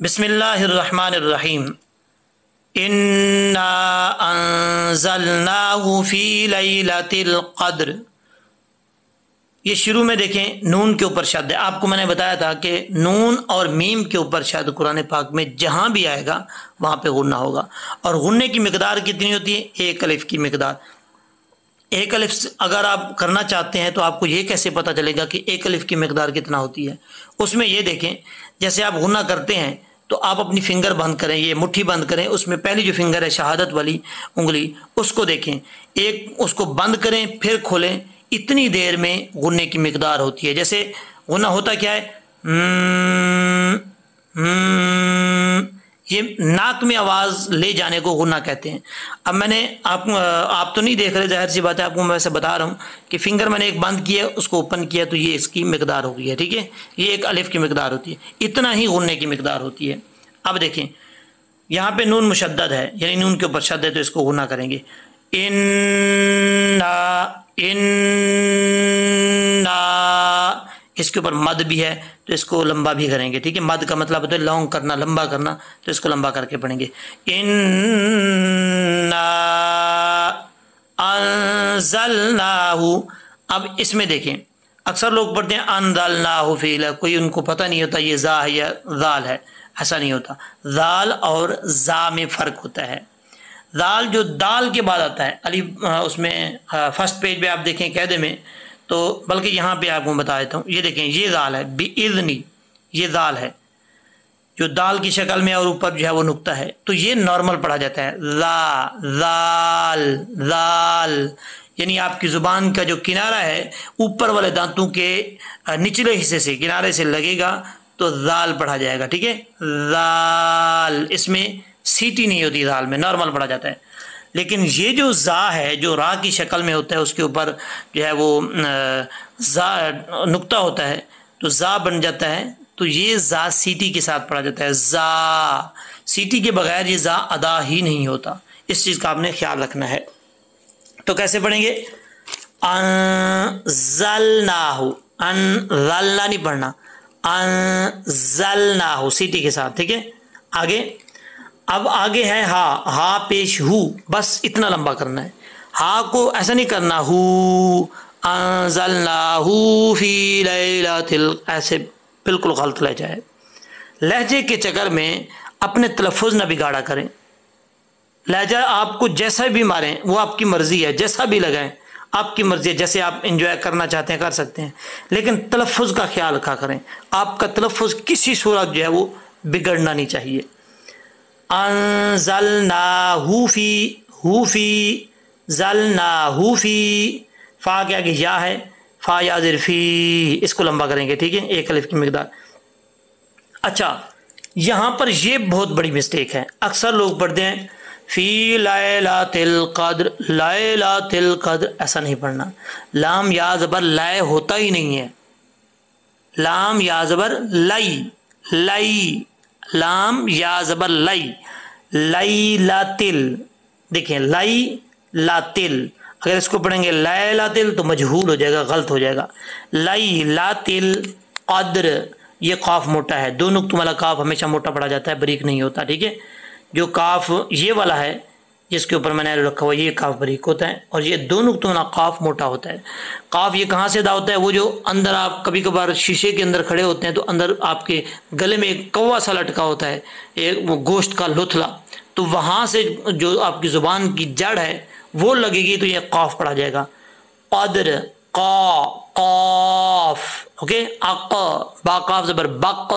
बिस्मिल्लाहिर्रहमानिर्रहीम। इन्ना अंज़लनाहु फ़ी लैलतिल क़द्र। ये शुरू में देखें, नून के ऊपर शब्द है। आपको मैंने बताया था कि नून और मीम के ऊपर शायद कुरान पाक में जहाँ भी आएगा, वहाँ पे गुन्ना होगा। और गुन्ने की मकदार कितनी होती है? एक अलिफ की मकदार। एक अलिफ अगर आप करना चाहते हैं तो आपको ये कैसे पता चलेगा कि एक अलिफ की मकदार कितना होती है? उसमें ये देखें, जैसे आप गुना करते हैं तो आप अपनी फिंगर बंद करें ये मुट्ठी बंद करें उसमें पहली जो फिंगर है शहादत वाली उंगली उसको देखें। एक उसको बंद करें फिर खोलें। इतनी देर में गुन्ने की मकदार होती है। जैसे गुना होता क्या है? हम्म, हम्म, ये नाक में आवाज़ ले जाने को गुना कहते हैं। अब मैंने आप आप तो नहीं देख रहे, ज़ाहिर सी बात है, आपको मैं वैसे बता रहा हूँ कि फिंगर मैंने एक बंद किया, उसको ओपन किया तो ये इसकी मकदार हो गई है, ठीक है? ये एक अलिफ की मकदार होती है। इतना ही गुन्ने की मकदार होती है। अब देखें, यहाँ पे नून मुशद है, यानी नून के ऊपर शद है तो इसको गुना करेंगे। इन इन इसके ऊपर मद भी है तो इसको लंबा भी करेंगे, ठीक है? मद का मतलब होता है लॉन्ग करना, लंबा करना तो इसको लंबा करके पढ़ेंगे। इन अनजलनाहु अब इसमें देखें, अक्सर लोग पढ़ते हैं अनदलनाहु फील, कोई उनको पता नहीं होता ये जा है या दाल है, ऐसा नहीं होता। दाल और जा में फ़र्क होता है। दाल जो दाल के बाद आता है, अली उसमें फ़र्स्ट पेज पे आप देखें कैदे में तो बल्कि यहाँ पे आपको बता देता हूँ, ये देखें, ये दाल है, बेइज़नी, ये दाल है। जो दाल की शक्ल में और ऊपर जो है वो नुकता है तो ये नॉर्मल पढ़ा जाता है, ला, दाल दाल। यानी आपकी ज़ुबान का जो किनारा है, ऊपर वाले दांतों के निचले हिस्से से, किनारे से लगेगा तो दाल पढ़ा जाएगा, ठीक है? दाल, इसमें सीटी नहीं होती दाल में, नॉर्मल पढ़ा जाता है। लेकिन ये जो ज़ा है, जो रा की शक्ल में होता है, उसके ऊपर जो है वो ज़ा, नुक्ता होता है तो ज़ा बन जाता है तो ये ज़ा सीटी के साथ पढ़ा जाता है। ज़ा, सीटी के बगैर ये ज़ा अदा ही नहीं होता। इस चीज़ का आपने ख्याल रखना है। तो कैसे पढ़ेंगे? नहीं पढ़ना, अनजलनाहु, सीटी के साथ, ठीक है? आगे। अब आगे है हा हा पेश हु। बस इतना लंबा करना है। हा को ऐसा नहीं करना, हु ऐसे बिल्कुल गलत लहजा है। लहजे के चक्कर में अपने तलफ़ न बिगाड़ा करें। लहजा आपको जैसा भी मारें, वो आपकी मर्ज़ी है। जैसा भी लगाएँ, आपकी मर्ज़ी है। जैसे आप इंजॉय करना चाहते हैं, कर सकते हैं। लेकिन तलफ़ का ख्याल रखा करें। आपका तलफ़ किसी सूरत जो है, वो बिगड़ना नहीं चाहिए। अनजलना हूफी हूफी जलना हूफी फ़ा। के आगे या है, फ़ा या ज़िरफ़ी इसको लंबा करेंगे, ठीक है? एक अलिफ की मकदार। अच्छा यहाँ पर ये बहुत बड़ी मिस्टेक है। अक्सर लोग पढ़ते हैं, फ़ी लाला तिल कद्र लाला तिल कद्र, ऐसा नहीं पढ़ना। लाम या ज़बर लाए होता ही नहीं है। लाम या ज़बर लाई लाई। लाम या ज़बर लई लई ला तिल देखिए लई ला तिल अगर इसको पढ़ेंगे लय ला तिल तो मजहूल हो जाएगा, गलत हो जाएगा। लई ला तिल कद्र ये काफ मोटा है। दो नुक्त वाला काफ हमेशा मोटा पड़ा जाता है, बरीक नहीं होता, ठीक है? जो काफ ये वाला है जिसके ऊपर मैंने रखा हुआ ये काफ बरीक होता है और ये दो नुकतों वाला काफ मोटा होता है। काफ ये कहाँ से अदा होता है? वो जो अंदर आप कभी कभार शीशे के अंदर खड़े होते हैं तो अंदर आपके गले में एक कौवा सा लटका होता है एक वो गोश्त का लुथला। तो वहाँ से जो आपकी ज़ुबान की जड़ है, वो लगेगी तो ये काफ पढ़ा जाएगा। कदर कौफ, ओके? अक बाकाफ जबर, बक।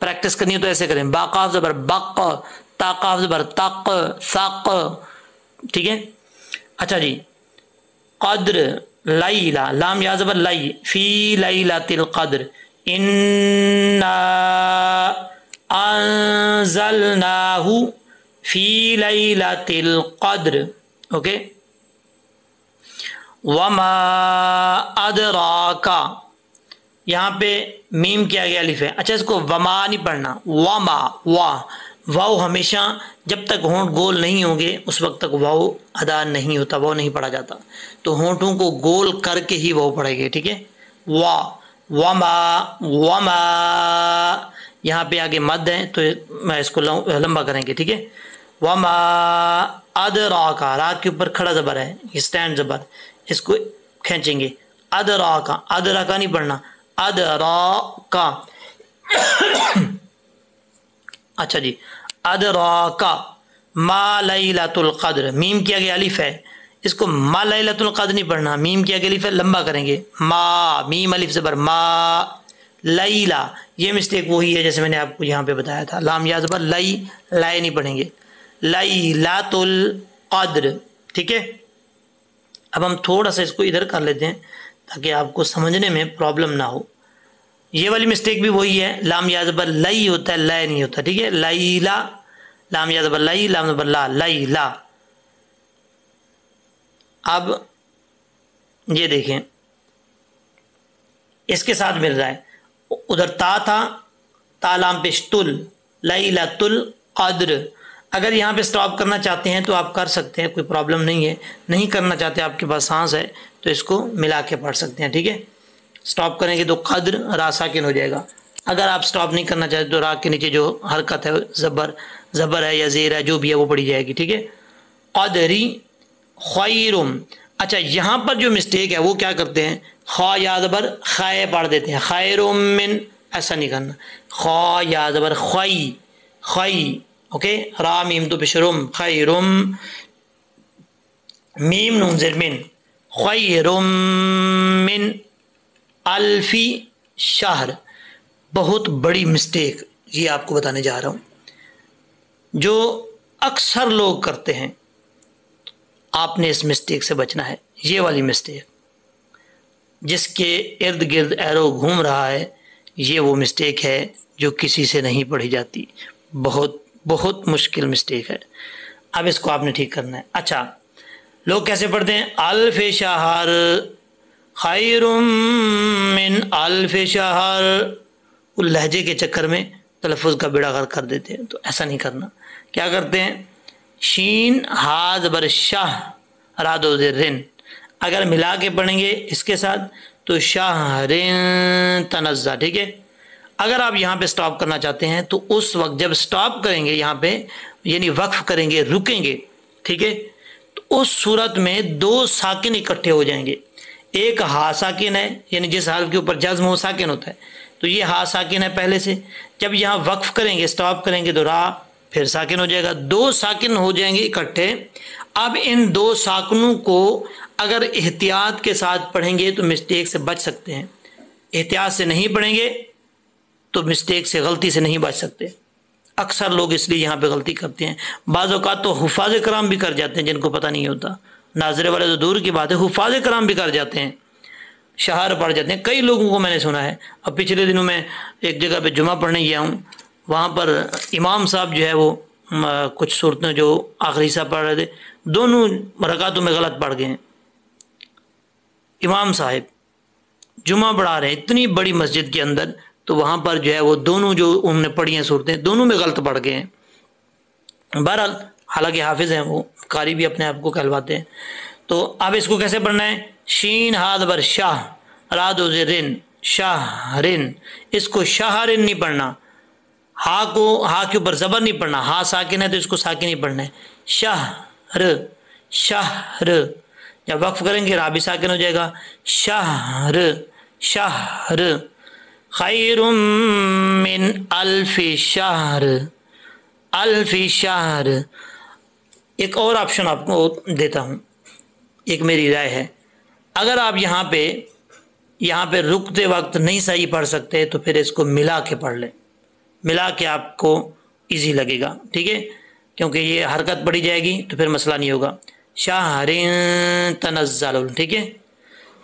प्रैक्टिस करनी है तो ऐसे करें। बाकाफ जबर, बक। ताकाफ जबर, तक, सक। ठीक है? अच्छा जी। कद्र लाइला लाम या जबर लाई, फ़ी लाइला तिल कद्र। इन्ना फ़ी लाइला तिल कद्र। ओके? वमा अदराका। यहाँ पे मीम किया गया अलिफ है। अच्छा इसको वमा नहीं पढ़ना। वमा वाह वाव हमेशा जब तक होंठ गोल नहीं होंगे, उस वक्त तक वाव अदा नहीं होता, वाव नहीं पढ़ा जाता। तो होंठों को गोल करके ही वाव पढ़ेंगे, ठीक है? वाह वमा वमा। यहाँ पे आगे मद है तो मैं इसको लंबा करेंगे, ठीक है? वमा, अद रा का, रा के ऊपर खड़ा जबर है स्टैंड जबर। इसको खींचेंगे, अद रा का, अद रा का नहीं पढ़ना, अद रा का। अच्छा जी अद रा का मा लतुल कद्र। मीम किया गया अलिफ है। इसको मा लतुल कद्र नहीं पढ़ना। मीम किया गया अलिफ है, लंबा करेंगे। मा, मीम अलिफ जबर मा लईला ये मिस्टेक वही है जैसे मैंने आपको यहाँ पे बताया था। लाम या जबर लई लाए नहीं पढ़ेंगे। लई लातुल कद्र, ठीक है? अब हम थोड़ा सा इसको इधर कर लेते हैं ताकि आपको समझने में प्रॉब्लम ना हो। ये वाली मिस्टेक भी वही है। लाम याजबर लई होता है लय नहीं होता, ठीक है? लई ला, लाम याजबर लई, लाम जबर ला, लई ला। अब ये देखें। इसके साथ मिल रहा है। उधर ता था तालाम पेशतुल लई लतुल कद्र अगर यहाँ पे स्टॉप करना चाहते हैं तो आप कर सकते हैं, कोई प्रॉब्लम नहीं है। नहीं करना चाहते आपके पास सांस है तो इसको मिला के पढ़ सकते हैं, ठीक है? स्टॉप करेंगे तो कद्र रा साकिन हो जाएगा। अगर आप स्टॉप नहीं करना चाहते तो रा के नीचे जो हरकत है, ज़बर ज़बर है या ज़ेर है, जो भी है, वो पड़ी जाएगी, ठीक है? कदरी खैरुम। अच्छा यहाँ पर जो मिस्टेक है, वो क्या करते हैं? खा यादबर खाए पढ़ देते हैं। खैरुम मिन, ऐसा नहीं करना। खा यादबर खई खई ओके? रा, मीम तो बिशरुम खैरुम। मीम, नून जरमिन खैरुम मिन अल्फी शहर। बहुत बड़ी मिस्टेक ये आपको बताने जा रहा हूँ। जो अक्सर लोग करते हैं, आपने इस मिस्टेक से बचना है। ये वाली मिस्टेक जिसके इर्द गिर्द एरो घूम रहा है, ये वो मिस्टेक है जो किसी से नहीं पढ़ी जाती। बहुत बहुत मुश्किल मिस्टेक है। अब इसको आपने ठीक करना है। अच्छा लोग कैसे पढ़ते हैं? अल्फ शहर। खैरुम अल्फ शहर। लहजे के चक्कर में तलफ़ का बेड़ा कर कर देते हैं तो ऐसा नहीं करना। क्या करते हैं? शीन हाज बर शाह रादो रिन। अगर मिला के पढ़ेंगे इसके साथ तो शाह रिन तनज़ा ठीक है? अगर आप यहाँ पे स्टॉप करना चाहते हैं तो उस वक्त जब स्टॉप करेंगे यहाँ पे, यानी वक्फ करेंगे, रुकेंगे, ठीक है? तो उस सूरत में दो साकिन इकट्ठे हो जाएँगे। एक हा साकिन है, यानी जिस हाल के ऊपर जज्म हो, साकिन होता है। तो ये हा साकिन है पहले से। जब यहाँ वक्फ करेंगे स्टॉप करेंगे तो रा फिर साकिन हो जाएगा। दो साकिन हो जाएँगे इकट्ठे। अब इन दो साकिनों को अगर एहतियात के साथ पढ़ेंगे तो मिस्टेक से बच सकते हैं। एहतियात से नहीं पढ़ेंगे तो मिस्टेक से, गलती से नहीं बच सकते। अक्सर लोग इसलिए यहाँ पे गलती करते हैं। बाज़ अवत तो हुफाज कराम भी कर जाते हैं, जिनको पता नहीं होता। नाजरे वाले तो दूर की बात है, हुफाज कराम भी कर जाते हैं। शहर पढ़ जाते हैं। कई लोगों को मैंने सुना है। अब पिछले दिनों में एक जगह पे जुमा पढ़ने गया हूँ। वहाँ पर इमाम साहब जो है वो कुछ सूरतें जो आखिरी साहब पढ़ रहे थे, दोनों रकातों में गलत पढ़ गए हैं। इमाम साहब जुमा पढ़ा रहे हैं, इतनी बड़ी मस्जिद के अंदर तो वहाँ पर जो है वो दोनों जो उन्होंने पढ़ी हैं सूरतें, दोनों में गलत पढ़ गए हैं। बहरहाल हालाँकि हाफिज़ हैं वो, कारी भी अपने आप को कहलवाते हैं। तो अब इसको कैसे पढ़ना है? शीन हाद बर शाह, राद रिन शाह रिन इसको शाह रिन नहीं पढ़ना। हा को, हा के ऊपर जबर नहीं पढ़ना। हा साकिन है तो इसको साकिन नहीं पढ़ना है। शाह र शाह र जब वक्फ करेंगे, राबी साकिन हो जाएगा। शाह र शाह र खैरुम अल्फी शहर अल्फी शहर। एक और ऑप्शन आपको देता हूँ। एक मेरी राय है। अगर आप यहाँ पे यहाँ पे रुकते वक्त नहीं सही पढ़ सकते तो फिर इसको मिला के पढ़ लें। मिला के आपको इजी लगेगा, ठीक है? क्योंकि ये हरकत पड़ी जाएगी तो फिर मसला नहीं होगा। शाहर तनज़ल ठीक है?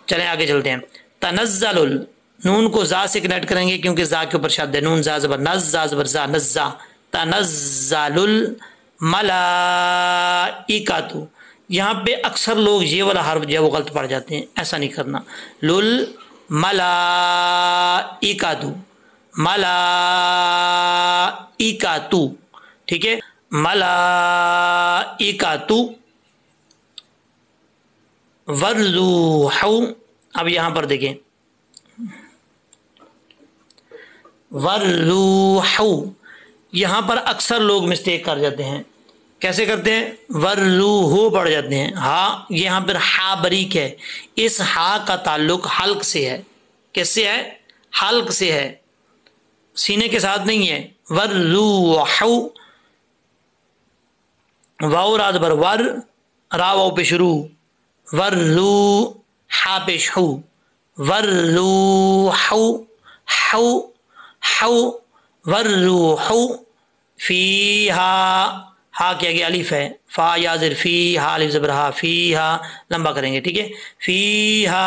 चलें, आगे चलते हैं। तनज़ल नून को जा से कनेक्ट करेंगे, क्योंकि जा के ऊपर शब्द है। नून, जा, जबर नज जा, जबर, जा, नज्जा तनज़ालुल मलाइकातु। यहाँ पे अक्सर लोग ये वाला हर्फ जो वो गलत पढ़ जाते हैं, ऐसा नहीं करना। लुल मलाइकातु। मलाइकातु। ठीक है? मलाइकातु। वर्जू अब यहाँ पर देखें। वर्रूहू यहाँ पर अक्सर लोग मिस्टेक कर जाते हैं। कैसे करते हैं? वर्रूहू पढ़ जाते हैं। हा, यहाँ पर हा बरीक है। इस हा का ताल्लुक हल्क से है। किससे है? हल्क से है। सीने के साथ नहीं है। वर्रूहू वाओ रात बर वर रा वाओ पे शुरू। वर्रू हा पेश हु वर्रू हु। हु। हु वर्रू हु फ़ी हा हा क्या गया अलिफ है। फा याजिर फ़ी हा अलिफ, जबर, हा फ़ी हा लंबा करेंगे, ठीक है? फ़ी हा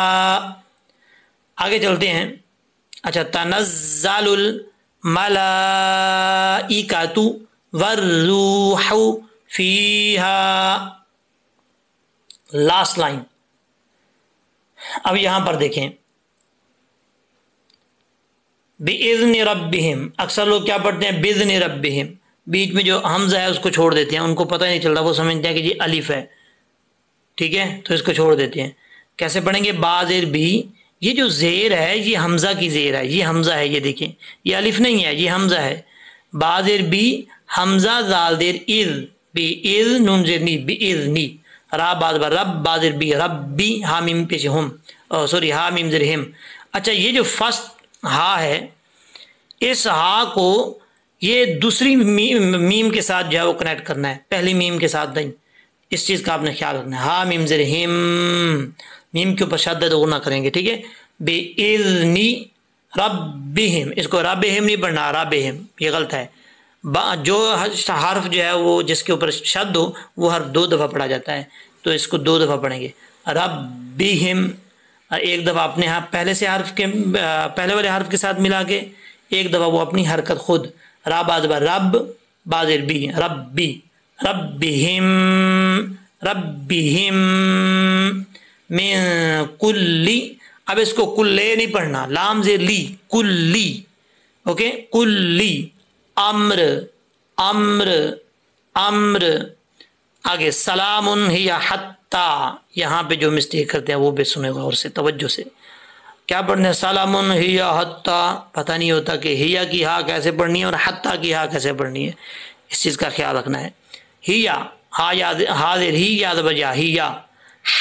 आगे चलते हैं। अच्छा तनज़ालुल मलाइकातु वर्रूहु फीहा। लास्ट लाइन अब यहाँ पर देखें। बिज़न रबिम अक्सर लोग क्या पढ़ते हैं? बिज़न रबिम बीच में जो हमजा है, उसको छोड़ देते हैं। उनको पता ही नहीं चलता, वो समझते हैं कि जी अलिफ है। ठीक है? तो इसको छोड़ देते हैं। कैसे पढ़ेंगे? बाजेर भी ये जो जेर है, ये हमजा की जेर है। ये हमजा है, ये देखें। ये अलिफ नहीं है, ये हमजा है। बाजेर बी, हमजा, जाल देर इज़ बी इज़ नून, जेर, नी, बी इज़ नी। रा बाद बार, रब बाजेर बी, रब, बी, हा, मीम, पेश, हम। सॉरी, हा, मीम, जर, हिम। अच्छा ये जो फ़र्स्ट हा है, इस हा को ये दूसरी मीम, मीम के साथ जो है वो कनेक्ट करना है। पहली मीम के साथ नहीं। इस चीज़ का आपने ख्याल रखना है। हा मीम जर हिम। मीम के ऊपर शद्द वो ना करेंगे ठीक है? बे इज़नी रबिहिम इसको रबिहिम नहीं पढ़ना रबिहिम ये गलत है। जो हर्फ जो है वो जिसके ऊपर शब्द हो वो हर्फ दो दफ़ा पढ़ा जाता है। तो इसको दो दफ़ा पढ़ेंगे। रबिहिम एक दफ़ा अपने हाँ पहले से हर्फ के पहले वाले हर्फ के साथ मिला के एक दफ़ा वो अपनी हरकत खुद रा बाजबा रब, बाजिर बी, रब्बी रबिहिम रबिहिम में कुल्ली। अब इसको कुल्ले नहीं पढ़ना, लाम जे ली, कुल्ली, ओके? कुल्ली, अम्र अम्र अम्र। आगे, सलामुन हिया हत्ता। यहाँ पे जो मिस्टेक करते हैं, वो भी सुनेगा और से, तवज्जो से। क्या पढ़ने? सलामुन हिया हत्ता। पता नहीं होता कि हिया की हा कैसे पढ़नी है और हत्ता की हा कैसे पढ़नी है। इस चीज़ का ख्याल रखना है। हिया, हा याद, हाजिर, ही याद बजा, हिया।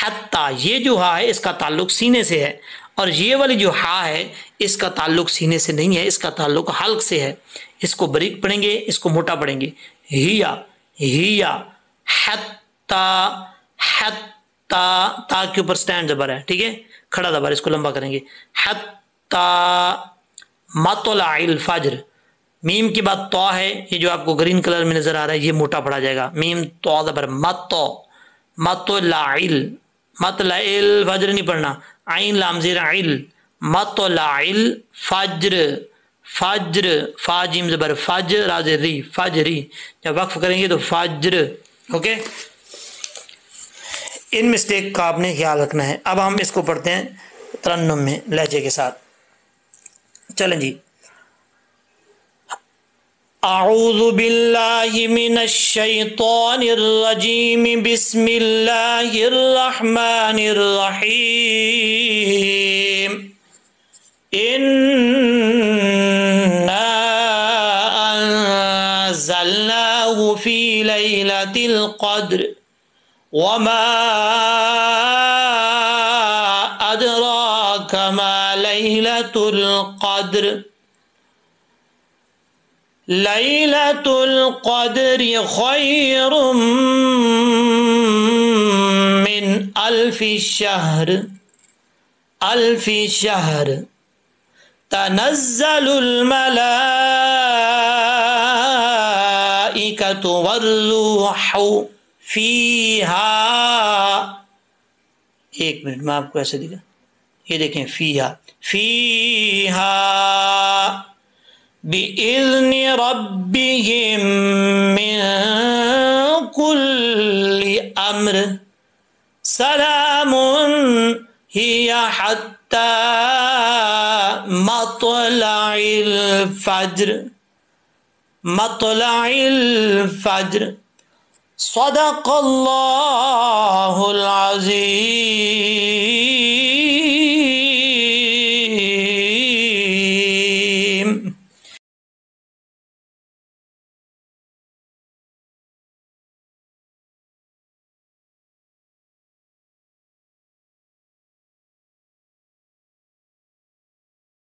हत्ता, ये जो हा है, इसका ताल्लुक सीने से है। और ये वाली जो हा है, इसका ताल्लुक सीने से नहीं है, इसका ताल्लुक हल्क से है। इसको बरीक पढ़ेंगे, इसको मोटा पढ़ेंगे। हिया हिया, हत्ता हत्ता, ता के ऊपर स्टैंड जबर है, ठीक है? खड़ा जबर इसको लंबा करेंगे। हत्ता मीम की बात तो है, ये जो आपको ग्रीन कलर में नज़र आ रहा है, ये मोटा पड़ा जाएगा। मीम तो जबर मत मतलाइल मतलाइल फजर नहीं पढ़ना। आइन लामजीर आइल मतलाइल फज्र। फज्र फाजिम जबर फज राजरी फजरी। जब वक्फ करेंगे तो फज्र, ओके? इन मिस्टेक का आपने ख्याल रखना है। अब हम इसको पढ़ते हैं तरन्नुम में, लहजे के साथ। चलें जी। अऊज़ु बिल्लाहि मिनश्शैतानिर्रजीम बिस्मिल्लाहिर्रहमानिर्रहीम। इन्ना अंज़लनाहु फ़ी लैलतिल क़द्र। वमा अदराक मा लैलतुल क़द्र लैलतुल क़द्र खैर मिन अल्फि शहर अल्फि शहर तनज़्ज़लुल मलाइकतु वर्रूहु फीहा। एक मिनट, में आपको ऐसे दिखा। ये देखें, फीहा। फीहा। बिइज़्न रब्बिहिम मिन कुल्ली अम्र। सलामुन हिया हत्ता मतलाइल फज्र। मतलाइल फज्र। सदक़ल्लाहुल